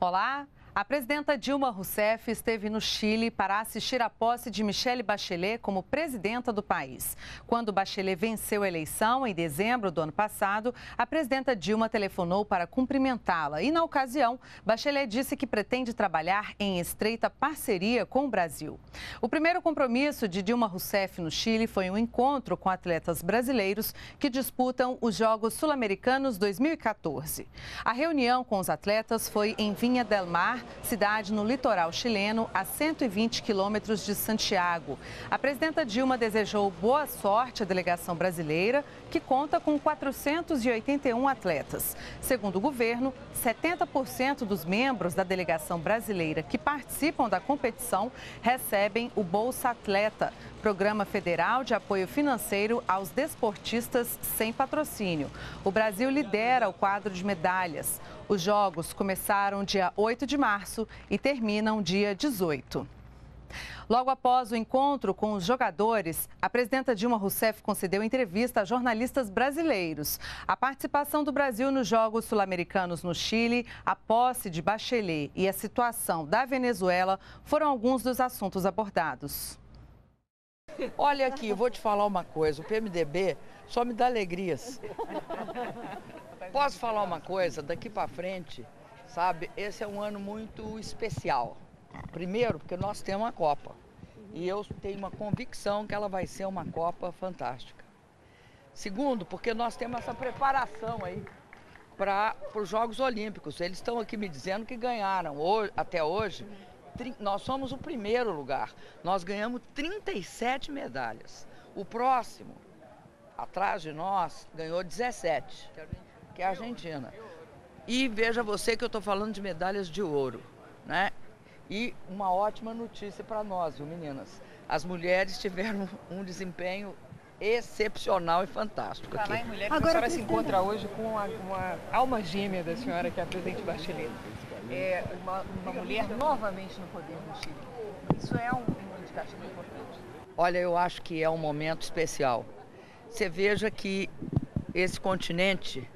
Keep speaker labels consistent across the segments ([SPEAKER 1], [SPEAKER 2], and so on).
[SPEAKER 1] Olá, a presidenta Dilma Rousseff esteve no Chile para assistir à posse de Michelle Bachelet como presidenta do país. Quando Bachelet venceu a eleição em dezembro do ano passado, a presidenta Dilma telefonou para cumprimentá-la e, na ocasião, Bachelet disse que pretende trabalhar em estreita parceria com o Brasil. O primeiro compromisso de Dilma Rousseff no Chile foi um encontro com atletas brasileiros que disputam os Jogos Sul-Americanos 2014. A reunião com os atletas foi em Vinha del Mar cidade no litoral chileno, a 120 quilômetros de Santiago. A presidenta Dilma desejou boa sorte à delegação brasileira, que conta com 481 atletas. Segundo o governo, 70% dos membros da delegação brasileira que participam da competição recebem o Bolsa Atleta, Programa Federal de Apoio Financeiro aos Desportistas sem patrocínio. O Brasil lidera o quadro de medalhas. Os jogos começaram dia 8 de março e terminam dia 18. Logo após o encontro com os jogadores, a presidenta Dilma Rousseff concedeu entrevista a jornalistas brasileiros. A participação do Brasil nos Jogos Sul-Americanos no Chile, a posse de Bachelet e a situação da Venezuela foram alguns dos assuntos abordados.
[SPEAKER 2] Olha aqui, vou te falar uma coisa: o PMDB só me dá alegrias. Posso falar uma coisa? Daqui para frente, sabe, esse é um ano muito especial. Primeiro, porque nós temos uma Copa. E eu tenho uma convicção que ela vai ser uma Copa fantástica. Segundo, porque nós temos essa preparação aí para os Jogos Olímpicos. Eles estão aqui me dizendo que ganharam hoje, até hoje. Nós somos o primeiro lugar. Nós ganhamos 37 medalhas. O próximo, atrás de nós, ganhou 17 que é a Argentina. E veja você que eu estou falando de medalhas de ouro, né? E uma ótima notícia para nós, viu, meninas? As mulheres tiveram um desempenho excepcional e fantástico.
[SPEAKER 3] Falar em mulher, Agora, a senhora se encontra hoje com uma, uma, alma gêmea da senhora, que é a presidente Bachelet. É uma, uma mulher novamente no poder no Chile. Isso é um, um indicativo importante.
[SPEAKER 2] Olha, eu acho que é um momento especial. Você veja que esse continente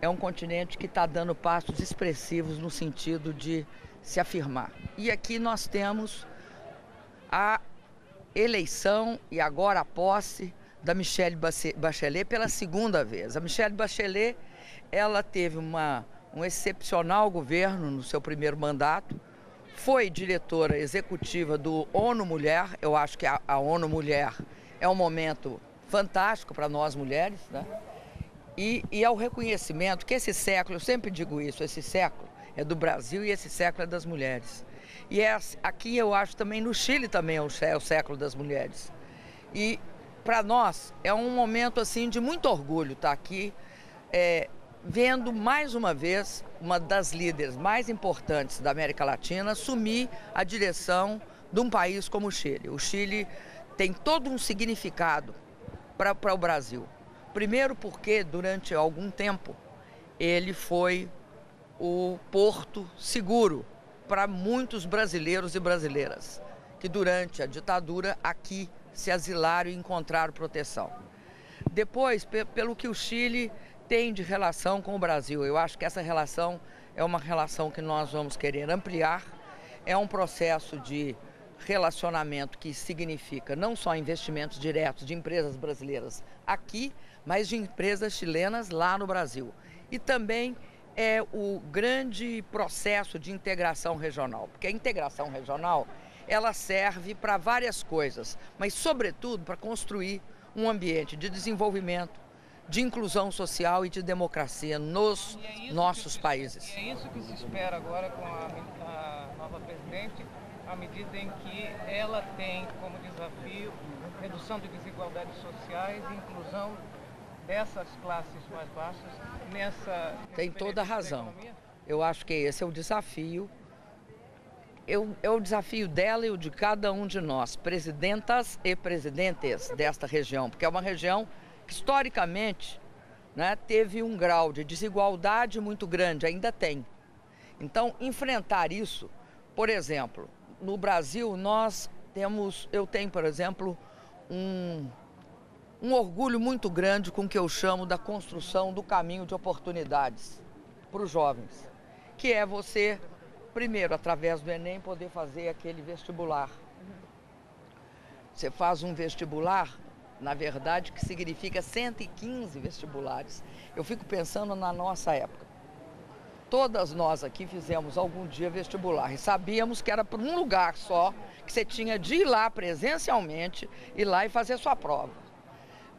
[SPEAKER 2] é um continente que está dando passos expressivos no sentido de se afirmar. E aqui nós temos a eleição e agora a posse da Michelle Bachelet pela segunda vez. A Michelle Bachelet, ela teve uma, um excepcional governo no seu primeiro mandato, foi diretora executiva do ONU Mulher. Eu acho que a, a ONU Mulher é um momento fantástico para nós mulheres, né? E, e ao reconhecimento que esse século, eu sempre digo isso, esse século é do Brasil e esse século é das mulheres. E é, aqui eu acho também, no Chile também é o, é o século das mulheres. E para nós é um momento assim de muito orgulho estar aqui é, vendo mais uma vez uma das líderes mais importantes da América Latina assumir a direção de um país como o Chile. O Chile tem todo um significado para o Brasil. Primeiro porque durante algum tempo ele foi o porto seguro para muitos brasileiros e brasileiras que durante a ditadura aqui se asilaram e encontraram proteção. Depois, pelo que o Chile tem de relação com o Brasil, eu acho que essa relação é uma relação que nós vamos querer ampliar. É um processo de relacionamento que significa não só investimentos diretos de empresas brasileiras aqui, mas de empresas chilenas lá no Brasil. E também é o grande processo de integração regional, porque a integração regional ela serve para várias coisas, mas sobretudo para construir um ambiente de desenvolvimento, de inclusão social e de democracia nos é nossos
[SPEAKER 3] se,
[SPEAKER 2] países.
[SPEAKER 3] é isso que se espera agora com a, a nova presidente, à medida em que ela tem como desafio redução de desigualdades sociais e inclusão dessas classes mais baixas nessa.
[SPEAKER 2] Tem toda a razão. Eu acho que esse é o desafio. Eu, é o desafio dela e o de cada um de nós, presidentas e presidentes desta região, porque é uma região historicamente né, teve um grau de desigualdade muito grande, ainda tem. Então, enfrentar isso, por exemplo, no Brasil nós temos, eu tenho, por exemplo, um um orgulho muito grande com o que eu chamo da construção do caminho de oportunidades para os jovens, que é você primeiro, através do Enem, poder fazer aquele vestibular. Você faz um vestibular, na verdade, que significa 115 vestibulares. Eu fico pensando na nossa época. Todas nós aqui fizemos algum dia vestibular e sabíamos que era por um lugar só, que você tinha de ir lá presencialmente, ir lá e fazer sua prova.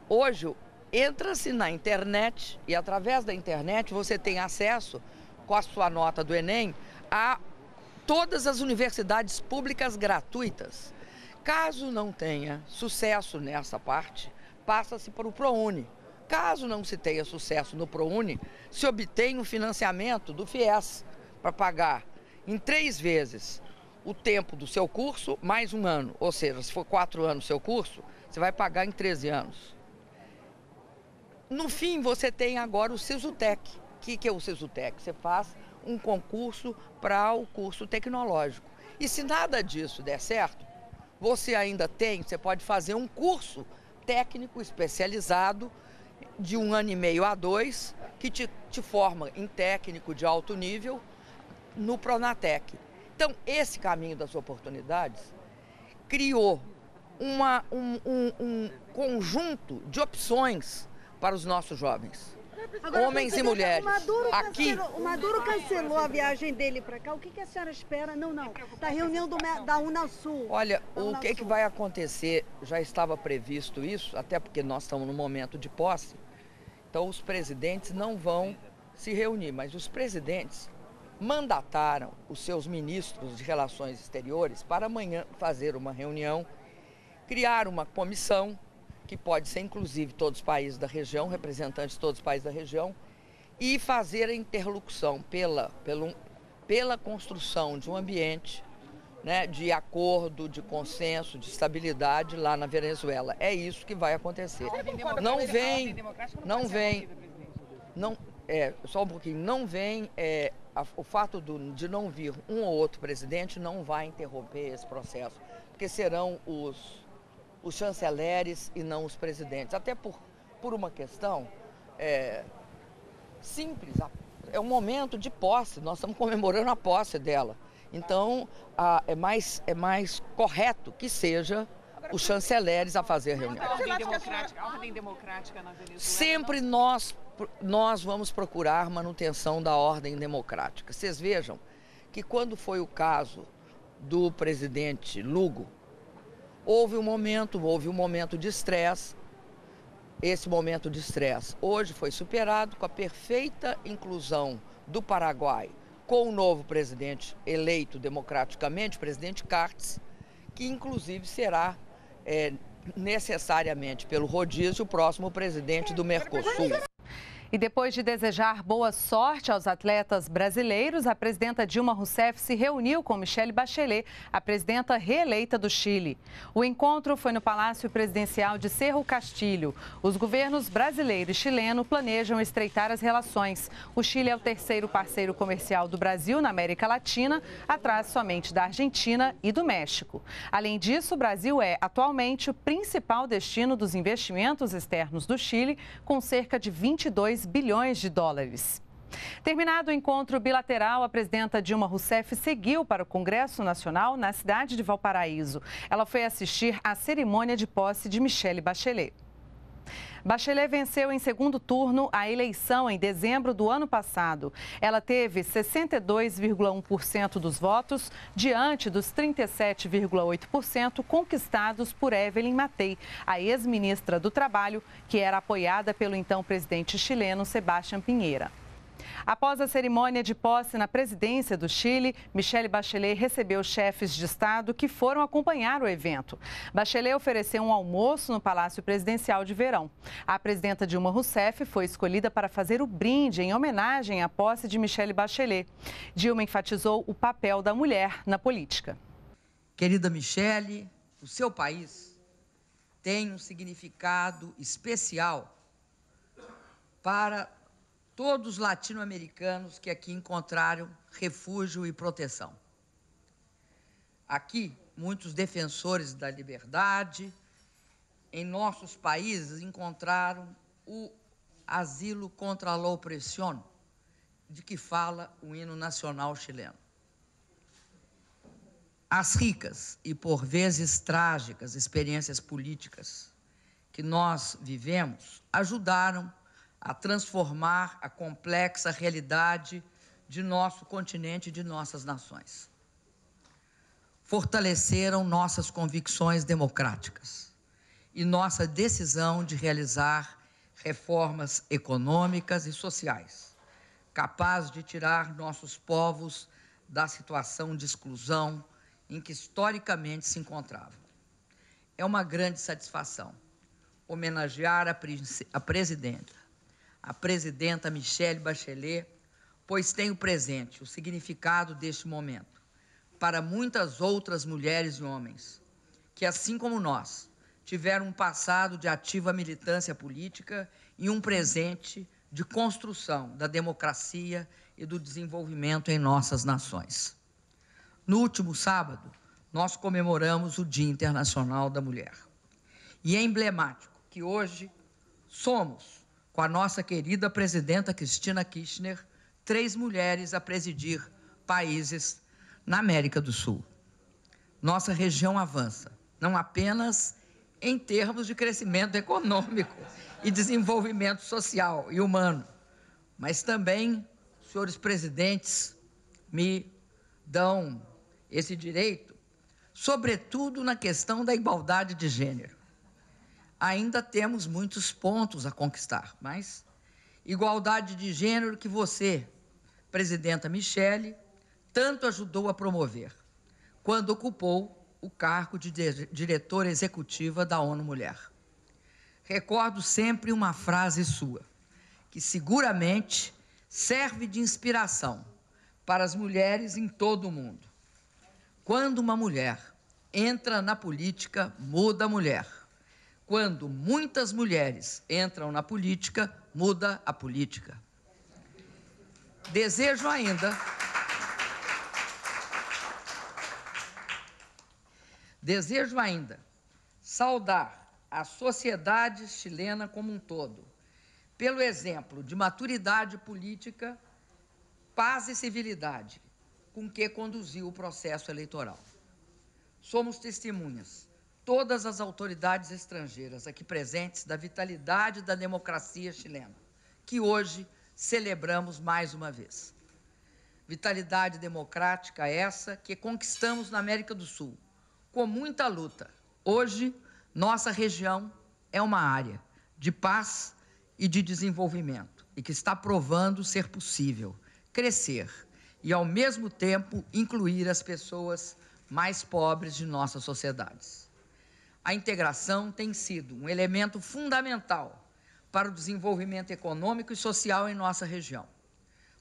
[SPEAKER 2] Hoje, entra-se na internet e através da internet você tem acesso, com a sua nota do Enem, a todas as universidades públicas gratuitas. Caso não tenha sucesso nessa parte, passa-se para o ProUni. Caso não se tenha sucesso no ProUni, se obtém o financiamento do FIES para pagar em três vezes o tempo do seu curso mais um ano. Ou seja, se for quatro anos o seu curso, você vai pagar em 13 anos. No fim, você tem agora o Sisutec. O que, que é o Sisutec? Você faz um concurso para o curso tecnológico. E se nada disso der certo, você ainda tem, você pode fazer um curso técnico especializado de um ano e meio a dois, que te, te forma em técnico de alto nível no Pronatec. Então, esse caminho das oportunidades criou uma, um, um, um conjunto de opções para os nossos jovens. Agora, Homens e mulheres. O Maduro, Aqui...
[SPEAKER 4] cancelou, o Maduro cancelou a viagem dele para cá. O que, que, a senhora espera? Não, não. Da reunião do, da Unasul.
[SPEAKER 2] Olha, o que, que vai acontecer? Já estava previsto isso, até porque nós estamos no momento de posse. Então, os presidentes não vão se reunir, mas os presidentes mandataram os seus ministros de relações exteriores para amanhã fazer uma reunião, criar uma comissão que pode ser inclusive todos os países da região, representantes de todos os países da região, e fazer a interlocução pela, pela, pela construção de um ambiente né, de acordo, de consenso, de estabilidade lá na Venezuela. É isso que vai acontecer. Não vem, não vem, não, é, só um pouquinho, não vem, é, a, o fato do, de não vir um ou outro presidente não vai interromper esse processo, porque serão os os chanceleres e não os presidentes. Até por, por uma questão é, simples. É um momento de posse, nós estamos comemorando a posse dela. Então, a, é, mais, é mais correto que seja os chanceleres a fazer a reunião. A ordem democrática, a ordem democrática na Venezuela. Sempre nós, nós vamos procurar manutenção da ordem democrática. Vocês vejam que quando foi o caso do presidente Lugo, Houve um momento, houve um momento de estresse. Esse momento de estresse hoje foi superado com a perfeita inclusão do Paraguai com o novo presidente eleito democraticamente, presidente Cartes, que inclusive será é, necessariamente pelo rodízio o próximo presidente do Mercosul.
[SPEAKER 1] E depois de desejar boa sorte aos atletas brasileiros, a presidenta Dilma Rousseff se reuniu com Michelle Bachelet, a presidenta reeleita do Chile. O encontro foi no Palácio Presidencial de Cerro Castilho. Os governos brasileiro e chileno planejam estreitar as relações. O Chile é o terceiro parceiro comercial do Brasil na América Latina, atrás somente da Argentina e do México. Além disso, o Brasil é atualmente o principal destino dos investimentos externos do Chile, com cerca de 22 2 bilhões de dólares. Terminado o encontro bilateral, a presidenta Dilma Rousseff seguiu para o Congresso Nacional na cidade de Valparaíso. Ela foi assistir à cerimônia de posse de Michele Bachelet. Bachelet venceu em segundo turno a eleição em dezembro do ano passado. Ela teve 62,1% dos votos, diante dos 37,8% conquistados por Evelyn Matei, a ex-ministra do Trabalho, que era apoiada pelo então presidente chileno Sebastião Pinheira. Após a cerimônia de posse na presidência do Chile, Michelle Bachelet recebeu chefes de Estado que foram acompanhar o evento. Bachelet ofereceu um almoço no Palácio Presidencial de Verão. A presidenta Dilma Rousseff foi escolhida para fazer o brinde em homenagem à posse de Michelle Bachelet. Dilma enfatizou o papel da mulher na política.
[SPEAKER 5] Querida Michelle, o seu país tem um significado especial para todos os latino-americanos que aqui encontraram refúgio e proteção. Aqui, muitos defensores da liberdade em nossos países encontraram o asilo contra a opressão, de que fala o hino nacional chileno.
[SPEAKER 2] As ricas e por vezes trágicas experiências políticas que nós vivemos ajudaram a transformar a complexa realidade de nosso continente e de nossas nações. Fortaleceram nossas convicções democráticas e nossa decisão de realizar reformas econômicas e sociais, capazes de tirar nossos povos da situação de exclusão em que historicamente se encontravam. É uma grande satisfação homenagear a, a presidenta, a presidenta Michelle Bachelet, pois tenho presente o significado deste momento para muitas outras mulheres e homens que, assim como nós, tiveram um passado de ativa militância política e um presente de construção da democracia e do desenvolvimento em nossas nações. No último sábado, nós comemoramos o Dia Internacional da Mulher. E é emblemático que hoje somos, com a nossa querida presidenta Cristina Kirchner, três mulheres a presidir países na América do Sul. Nossa região avança, não apenas em termos de crescimento econômico e desenvolvimento social e humano, mas também, senhores presidentes, me dão esse direito, sobretudo na questão da igualdade de gênero ainda temos muitos pontos a conquistar, mas igualdade de gênero que você, presidenta Michele, tanto ajudou a promover, quando ocupou o cargo de diretora executiva da ONU Mulher. Recordo sempre uma frase sua, que seguramente serve de inspiração para as mulheres em todo o mundo. Quando uma mulher entra na política, muda a mulher quando muitas mulheres entram na política, muda a política. Desejo ainda. Desejo ainda saudar a sociedade chilena como um todo, pelo exemplo de maturidade política, paz e civilidade com que conduziu o processo eleitoral. Somos testemunhas todas as autoridades estrangeiras aqui presentes da vitalidade da democracia chilena, que hoje celebramos mais uma vez. Vitalidade democrática essa que conquistamos na América do Sul, com muita luta. Hoje, nossa região é uma área de paz e de desenvolvimento e que está provando ser possível crescer e, ao mesmo tempo, incluir as pessoas mais pobres de nossas sociedades a integração tem sido um elemento fundamental para o desenvolvimento econômico e social em nossa região,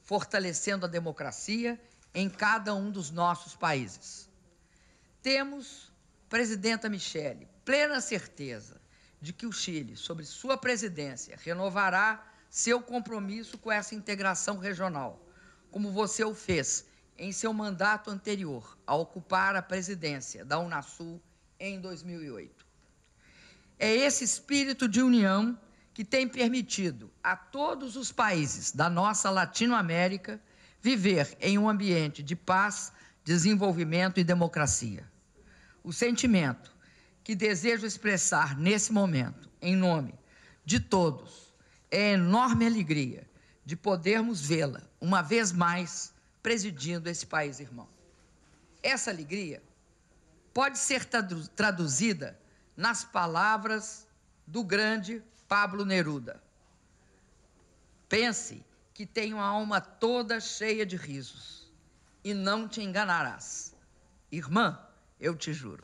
[SPEAKER 2] fortalecendo a democracia em cada um dos nossos países. Temos, presidenta Michele, plena certeza de que o Chile, sob sua presidência, renovará seu compromisso com essa integração regional, como você o fez em seu mandato anterior a ocupar a presidência da Unasul em 2008. É esse espírito de união que tem permitido a todos os países da nossa Latinoamérica viver em um ambiente de paz, desenvolvimento e democracia. O sentimento que desejo expressar nesse momento, em nome de todos, é enorme alegria de podermos vê-la, uma vez mais, presidindo esse país irmão. Essa alegria pode ser traduzida nas palavras do grande Pablo Neruda. Pense que tenho a alma toda cheia de risos e não te enganarás. Irmã, eu te juro.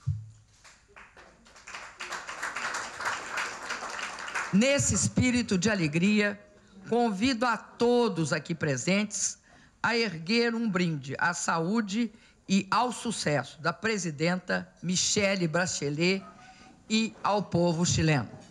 [SPEAKER 2] Nesse espírito de alegria, convido a todos aqui presentes a erguer um brinde à saúde e ao sucesso da presidenta Michele Bachelet e ao povo chileno.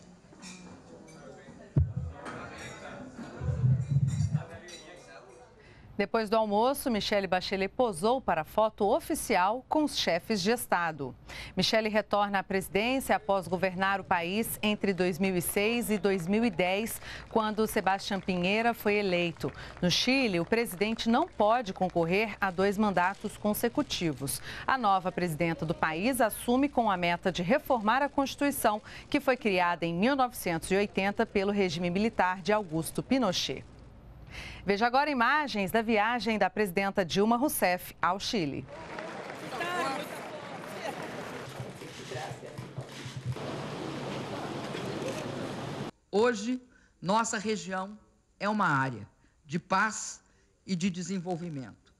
[SPEAKER 1] Depois do almoço, Michele Bachelet posou para a foto oficial com os chefes de Estado. Michele retorna à presidência após governar o país entre 2006 e 2010, quando Sebastião Pinheira foi eleito. No Chile, o presidente não pode concorrer a dois mandatos consecutivos. A nova presidenta do país assume com a meta de reformar a Constituição, que foi criada em 1980 pelo regime militar de Augusto Pinochet. Veja agora imagens da viagem da presidenta Dilma Rousseff ao Chile.
[SPEAKER 5] Hoje, nossa região é uma área de paz e de desenvolvimento.